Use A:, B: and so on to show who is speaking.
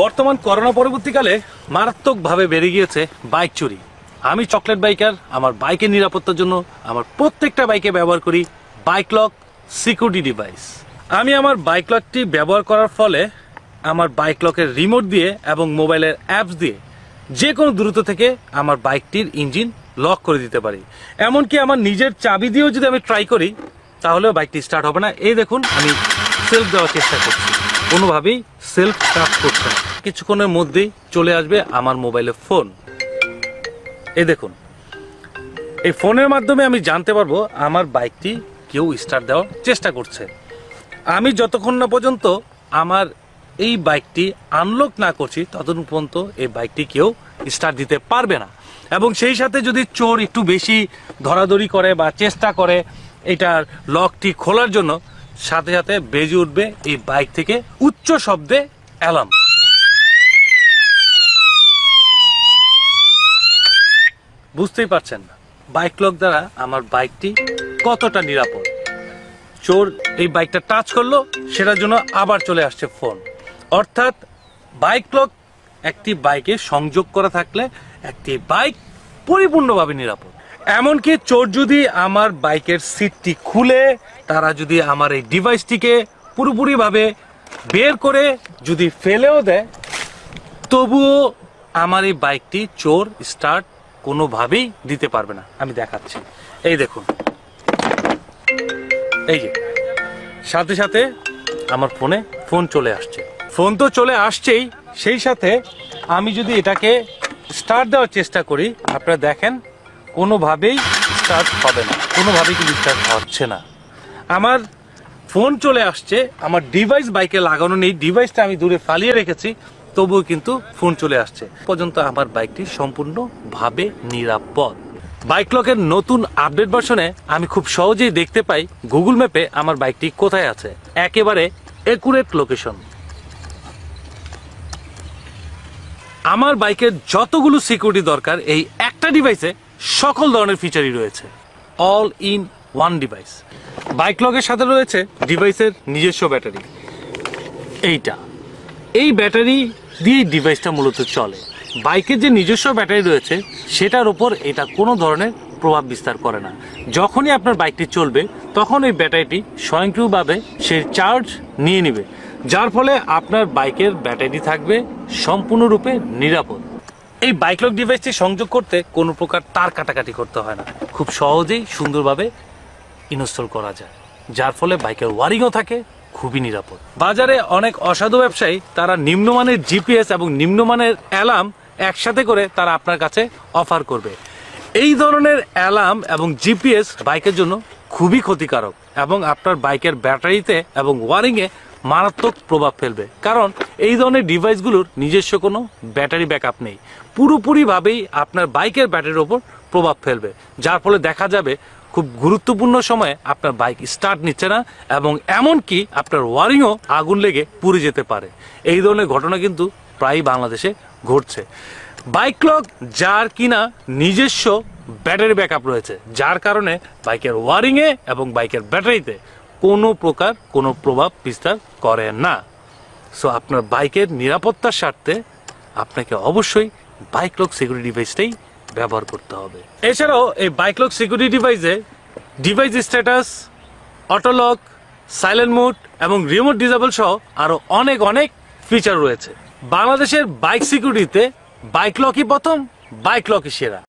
A: বর্তমান করোনা পরবর্তীকালে মারাত্মকভাবে বেড়ে গিয়েছে বাইক চুরি। আমি চকলেট বাইকার, আমার বাইকের নিরাপত্তার জন্য আমার প্রত্যেকটা বাইকে ব্যবহার করি বাইক লক সিকিউরিটি ডিভাইস। আমি আমার বাইক লকটি ব্যবহার করার ফলে আমার বাইক লকের রিমোট দিয়ে এবং মোবাইলের অ্যাপস দিয়ে যে কোনো দূরত্ব থেকে আমার বাইকটির ইঞ্জিন লক করে দিতে পারি। এমনকি আমার নিজের চাবি দিয়েও যদি আমি ট্রাই করি, তাহলেও বাইকটি স্টার্ট হবে না। এই দেখুন, আমি সেলফ দেওয়ার চেষ্টা করছি। কোনোভাবেই সেলফ কাজ করছে না। কিছুক্ষণের মধ্যেই চলে আসবে আমার মোবাইলে ফোন এই দেখুন, এই ফোনের মাধ্যমে আমি জানতে পারব আমার বাইকটি কেউ স্টার্ট দেওয়ার চেষ্টা করছে। আমি যতক্ষণ না পর্যন্ত আমার এই বাইকটি আনলক না করছি, ততক্ষণ পর্যন্ত এই বাইকটি কেউ স্টার্ট দিতে পারবে না। এবং সেই সাথে যদি চোর একটু বেশি ধরাধরি করে বা চেষ্টা করে, এটার লকটি খোলার জন্য সাথে সাথে বেজে উঠবে এই বাইক থেকে উচ্চ শব্দে অ্যালার্ম। বুঝতেই পারছেন না, বাইক লক দ্বারা আমার বাইকটি কতটা নিরাপদ। চোর এই বাইকটা টাচ করল, সেটার জন্য আবার চলে আসছে ফোন অর্থাৎ বাইক লক একটি বাইকে সংযোগ করা থাকলে একটি বাইক পরিপূর্ণভাবে নিরাপদ। এমনকি চোর যদি আমার বাইকের সিটটি খুলে, তারা যদি আমার এই ডিভাইসটিকে পুরোপুরিভাবে বের করে যদি ফেলেও দেয়, তবুও আমার এই বাইকটি চোর স্টার্ট কোনোভাবেই দিতে পারবে না। আমি দেখাচ্ছি। এই দেখুন। এই যে। সাথে সাথে আমার ফোনে ফোন চলে আসছে। ফোন তো চলে আসছেই, সেই সাথে আমি যদি এটাকে স্টার্ট দেওয়ার চেষ্টা করি, আপনারা দেখেন কোনোভাবেই স্টার্ট হবে না, কোনোভাবেই কিন্তু স্টার্ট হচ্ছে না। আমার ফোন চলে আসছে, আমার ডিভাইস বাইকে লাগানো নেই ডিভাইসটা আমি দূরে ফালিয়ে রেখেছি, তবুও কিন্তু ফোন চলে আসছে। পর্যন্ত আমার বাইকটি সম্পূর্ণভাবে নিরাপদ। বাইক লকের নতুন আপডেট ভার্সনে আমি খুব সহজেই দেখতে পাই গুগল ম্যাপে আমার বাইকটি কোথায় আছে। একেবারে একুরেট লোকেশন আমার বাইকের যতগুলো সিকিউরিটি দরকার, এই একটা ডিভাইসে সকল ধরনের ফিচারই রয়েছে। All in one device bike লগের সাথে রয়েছে ডিভাইসের নিজস্ব ব্যাটারি এইটা। এই ব্যাটারি দিয়ে ডিভাইসটা মূলত চলে। বাইকের যে নিজস্ব ব্যাটারি রয়েছে, সেটার ওপর এটা কোনো ধরনের প্রভাব বিস্তার করে না। যখনই আপনার বাইকটি চলবে, তখন এই ব্যাটারিটি স্বয়ংক্রিয়ভাবে সে চার্জ নিয়ে নেবে। যার ফলে আপনার বাইকের ব্যাটারি থাকবে সম্পূর্ণরূপে নিরাপদ। এই বাইক লক ডিভাইসটি সংযোগ করতে কোনো প্রকার তার কাটাকাটি করতে হয় না। খুব সহজেই সুন্দরভাবে ইনস্টল করা যায়। যার ফলে বাইকের ওয়ারিংও থাকে, খুবই নিরাপদ। বাজারে অনেক অসাধু ব্যবসায়ী তারা নিম্নমানের জিপিএস এবং নিম্নমানের অ্যালার্ম একসাথে করে তারা আপনার কাছে অফার করবে। এই ধরনের অ্যালার্ম এবং জিপিএস বাইকের জন্য খুবই ক্ষতিকারক এবং আপনার বাইকের ব্যাটারিতে এবং ওয়ারিংয়ে মারাত্মক প্রভাব ফেলবে। কারণ এই ধরনের ডিভাইসগুলোর নিজস্ব কোনো ব্যাটারি ব্যাকআপ নেই। পুরোপুরিভাবেই আপনার বাইকের ব্যাটারির ওপর প্রভাব ফেলবে। যার ফলে দেখা যাবে খুব গুরুত্বপূর্ণ সময়ে আপনার বাইক স্টার্ট নিচ্ছে না এবং এমনকি আপনার ওয়ারিংও আগুন লেগে পুড়ে যেতে পারে। এই ধরনের ঘটনা কিন্তু প্রায়ই বাংলাদেশে ঘটছে। বাইক লক যার কিনা নিজস্ব ব্যাটারি ব্যাকআপ রয়েছে, যার কারণে বাইকের ওয়ারিংয়ে এবং বাইকের ব্যাটারিতে কোনো প্রকার কোনো প্রভাব বিস্তার করে না। সো আপনার বাইকের নিরাপত্তার স্বার্থে আপনাকে অবশ্যই বাইক লক সিকিউরিটি ডিভাইসটাই ব্যবহার করতে হবে। এছাড়াও, এই বাইক লক সিকিউরিটি ডিভাইসে device status autolock silent mode এবং রিমোট ডিজেবল সহ আরও অনেক অনেক ফিচার রয়েছে। বাংলাদেশের বাইক সিকিউরিটিতে বাইক লকই প্রথম, বাইক লকই সেরা।